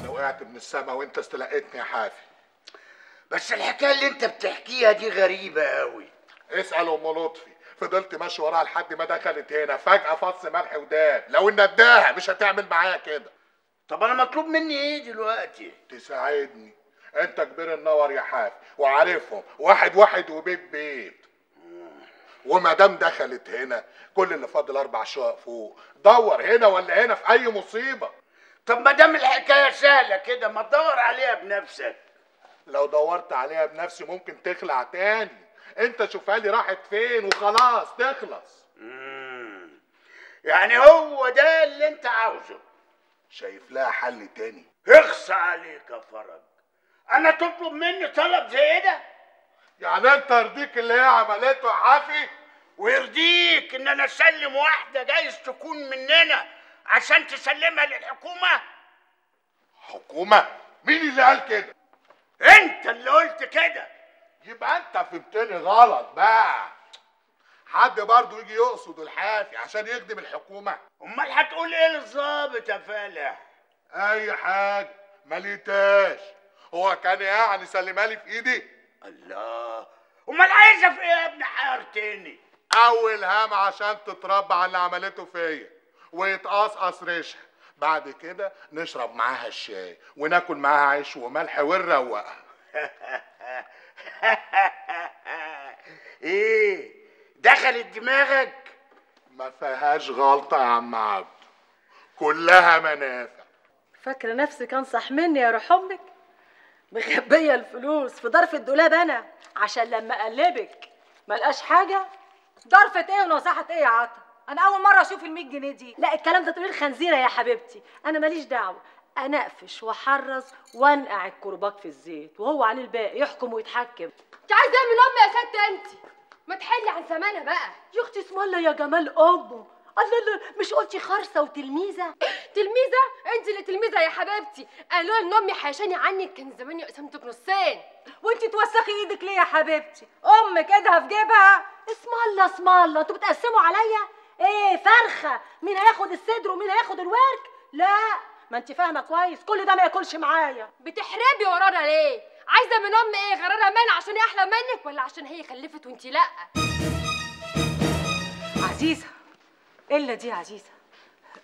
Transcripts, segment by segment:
أنا وقعت من السما وأنت استلقيتني يا حافي. بس الحكاية اللي أنت بتحكيها دي غريبة قوي اسأل أم لطفي. فضلت ماشي وراها لحد ما دخلت هنا. فجأة فص ملح وداب لو إن اداها مش هتعمل معايا كده. طب أنا مطلوب مني إيه دلوقتي؟ تساعدني. أنت كبير النور يا حافي. وعارفهم. واحد واحد وبيت بيت. وما دام دخلت هنا كل اللي فاضل أربع شقق فوق. دور هنا ولا هنا في أي مصيبة. طب ما دام الحكاية سهلة كده ما تدور عليها بنفسك. لو دورت عليها بنفسي ممكن تخلع تاني. انت شوفها لي راحت فين وخلاص تخلص. مم. يعني هو ده اللي انت عاوزه. شايف لها حل تاني؟ اخص عليك يا فرج. أنا تطلب مني طلب زي ده؟ يعني انت يرضيك اللي هي عملته يا حافي؟ ويرضيك ان أنا اسلم واحدة جايز تكون مننا؟ عشان تسلمها للحكومة؟ حكومة؟ مين اللي قال كده؟ انت اللي قلت كده. يبقى انت فهمتني غلط بقى. حد برضه يجي يقصد الحافي عشان يخدم الحكومة. امال هتقول إيه للظابط يا فالح اي حاجة ما لقيتهاش. هو كان يعني سلمها لي في ايدي؟ الله. امال عايزه في إيه يا ابن حيرتني اول هام عشان تتربى على اللي عملته فيا. ويتقصقص ريشها بعد كده نشرب معاها الشاي وناكل معاها عيش وملح ونروقها إيه دخلت دماغك؟ ما فيهاش غلطة يا عم عبد. كلها منافع. فاكرة نفسك انصح مني يا روح أمك؟ مخبية الفلوس في ظرف الدولاب أنا عشان لما أقلبك ملقاش حاجة؟ ظرفة إيه ونصيحة إيه يا عطا؟ أنا أول مرة أشوف ال 100 جنيه دي. لا الكلام ده تقولي الخنزيره يا حبيبتي. أنا ماليش دعوة. أنا اقفش وأحرز وأنقع الكرباج في الزيت وهو عليه الباقي يحكم ويتحكم. انت عايزه إيه من أمي يا ست أنت. ما تحلي عن زمانها بقى. يا أختي اسم الله يا جمال امه الله الله مش قلتي خرصة وتلميذة؟ تلميذة؟ انت اللي تلميذه يا حبيبتي. قالوا إن أمي حيشاني عنك كان زماني قسمتك نصين وانت توسخي إيدك ليه يا حبيبتي؟ أمك إيدها في جيبها. اسم الله اسم الله. أنتوا بتقسموا عليا؟ إيه فرخة. مين هياخد الصدر ومين هياخد الورك؟ لا. ما انت فاهمة كويس. كل ده ما ياكلش معايا. بتحربي ورانا ليه؟ عايزة من امي إيه؟ غرارها مال عشان هي أحلى منك ولا عشان هي خلفت وأنت لأ؟ عزيزة الا دي يا عزيزة؟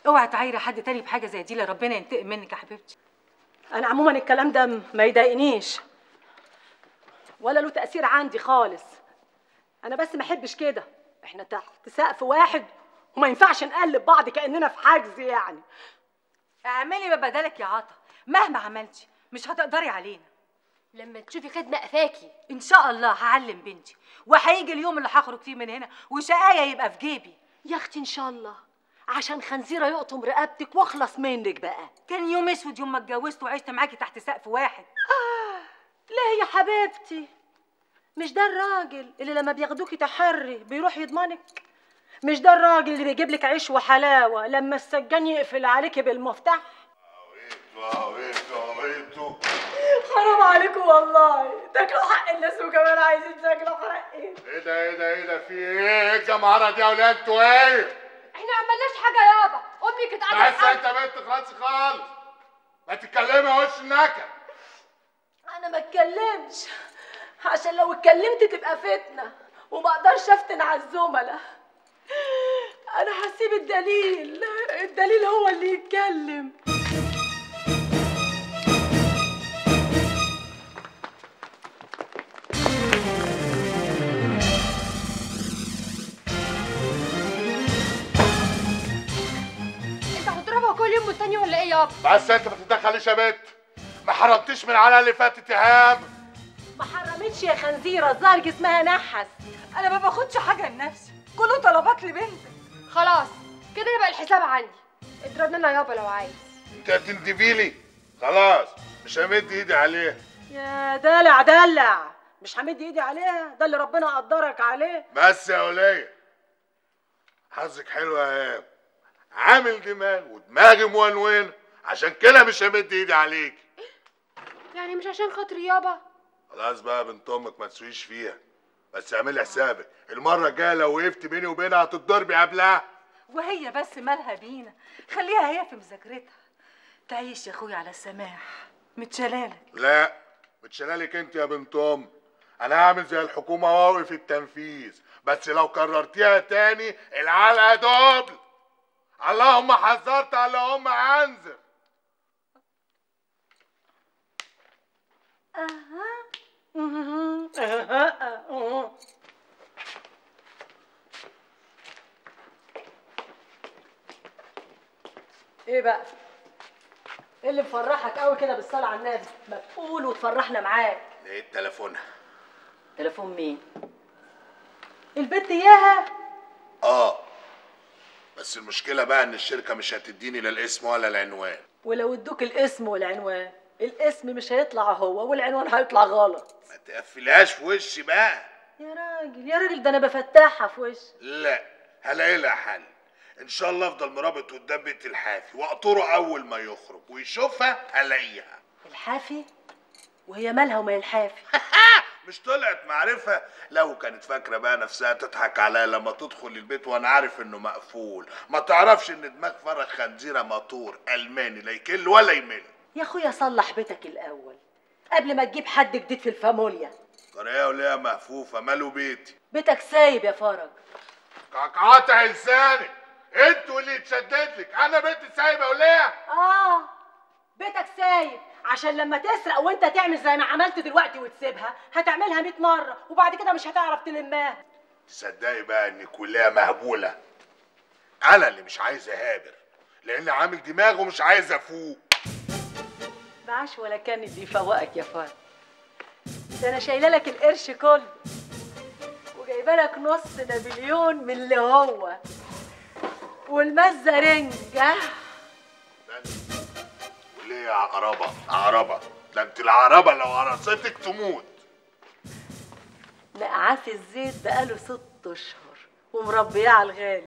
اوعي تعايري حد تاني بحاجة زي دي لا ربنا ينتقم منك يا حبيبتي. أنا عموما الكلام ده ما يضايقنيش. ولا له تأثير عندي خالص. أنا بس ما أحبش كده. إحنا تحت سقف واحد وما ينفعش نقلب بعض كأننا في حجز يعني. اعملي ما بدالك يا عطا مهما عملتي مش هتقدري علينا. لما تشوفي خدمة قفاكي. إن شاء الله هعلم بنتي وهيجي اليوم اللي هخرج فيه من هنا وشقايه يبقى في جيبي. يا أختي إن شاء الله عشان خنزيرة يقطم رقبتك وأخلص منك بقى. كان يوم أسود يوم ما اتجوزت وعشت معاكي تحت سقف واحد. آه ليه يا حبيبتي مش ده الراجل اللي لما بياخدوكي تحري بيروح يضمنك؟ مش ده الراجل اللي بيجيب لك عيش وحلاوة لما السجان يقفل عليكي بالمفتاح؟ حرام عليكم والله. تاكلوا حق الناس وكمان عايزين تاكلوا حق إيه ده إيه ده إيه ده؟ في إيه؟ الجمهره دي يا ولاد؟ أنتوا إيه؟ إحنا عملناش حاجة يابا. أمي كانت قاعدة بس أنت بنت خلاص خالص. ما تتكلمي وش النكد. أنا ما اتكلمش. عشان لو اتكلمت تبقى فتنة. وما أقدرش أفتن على الزملاء. أنا هسيب الدليل. الدليل هو اللي يتكلم. أنت هتضربها كل يوم والتاني ولا إيه يابا بس أنت ما تتدخليش يا بنت. ما حرمتيش من على اللي فاتت ايهام ما حرمتش يا خنزيرة. الظاهر جسمها نحس. أنا ما باخدش حاجة لنفسي. كله طلبات لبنتك. خلاص كده يبقى الحساب عندي. اضرب لنا يابا لو عايز. انت هتندبي لي؟ خلاص مش همد ايدي عليها يا دلع دلع. مش همد ايدي عليها ده اللي ربنا قدرك عليه. بس يا ولية حظك حلو يا ايهام عامل دماغ ودماغي مونونه عشان كده مش همد ايدي عليك. يعني مش عشان خاطري يابا؟ خلاص بقى بنت أمك ما تسويش فيها. بس اعملي حسابك. المرة الجاية لو وقفت بيني وبينها هتتضربي قبلها. وهي بس مالها بينا. خليها هي في مذاكرتها. تعيش يا أخويا على السماح. متشلالك. لا بتشلالك أنت يا بنت أم. أنا هعمل زي الحكومة وأوقف التنفيذ. بس لو كررتيها تاني العلقة دبل اللهم حذرت اللهم أنذر. إيه بقى؟ إيه اللي مفرحك قوي كده بالصلاة على النبي؟ ما تقول وتفرحنا معاك. لقيت تليفونها. تليفون مين؟ البت اياها آه. بس المشكلة بقى إن الشركة مش هتديني لا الاسم ولا العنوان. ولو ادوك الاسم والعنوان. الاسم مش هيطلع هو والعنوان هيطلع غلط. ما تقفلهاش في وشي بقى. يا راجل يا راجل ده أنا بفتحها في وشي. لا هلاقي لها حل. إن شاء الله أفضل مرابط قدام بيت الحافي وأقطره أول ما يخرج ويشوفها الاقيها الحافي؟ وهي مالها ومال الحافي؟ مش طلعت معرفة؟ لو كانت فاكرة بقى نفسها تضحك عليا لما تدخل البيت وأنا عارف إنه مقفول. ما تعرفش إن دماغ فرخ خنزيرة مطور ألماني لا يكل ولا يمل. يا أخويا صلح بيتك الأول قبل ما تجيب حد جديد في الفاموليا. قرية وليها مهفوفة ماله بيتي؟ بيتك سايب يا فرج. قطع لسانك. أنتوا اللي اتشدد لك. أنا بنتي سايبة وليها آه بيتك سايب. عشان لما تسرق وأنت تعمل زي ما عملت دلوقتي وتسيبها هتعملها 100 مرة وبعد كده مش هتعرف تلمها. تصدقي بقى إن كلها مهبولة. أنا اللي مش عايز أهابر لأن عامل دماغ ومش عايز أفوق. معاش ولا كان اللي يفوقك يا فرج ده أنا شايلة لك القرش كله. وجايبة لك نص نابليون من اللي هو. والمزه رنجه وليه يا عقربة؟ عقربة ده أنت العقربة لو قرصتك تموت. نقعاه في الزيت بقاله ست أشهر ومربياه على الغالي.